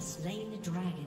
slain the dragon.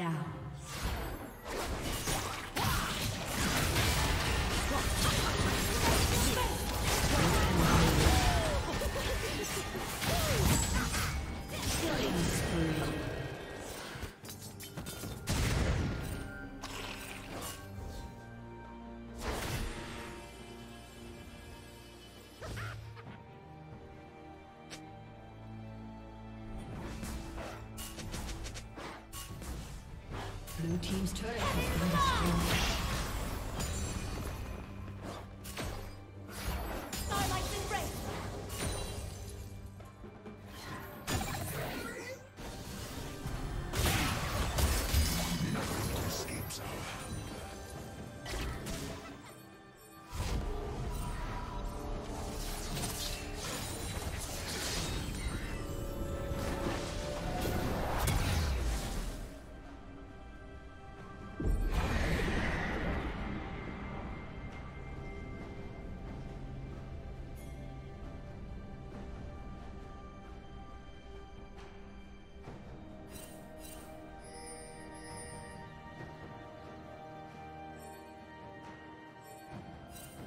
Down.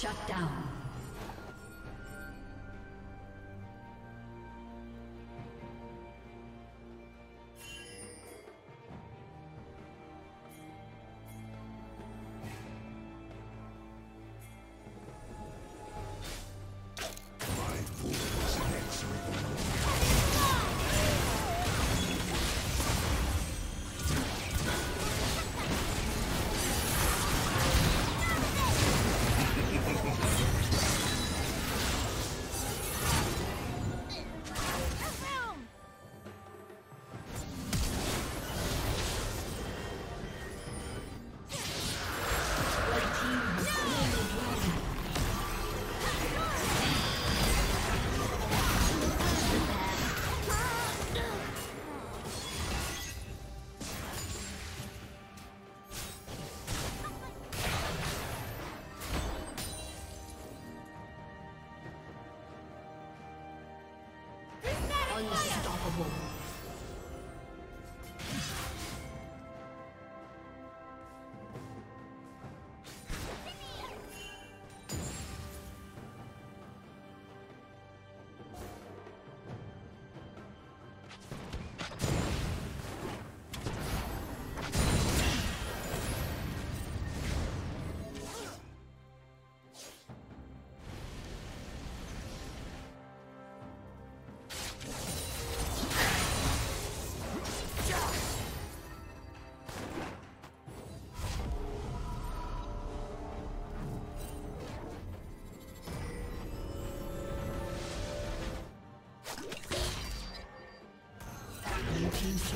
Shut down. Unstoppable.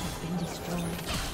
has been destroyed.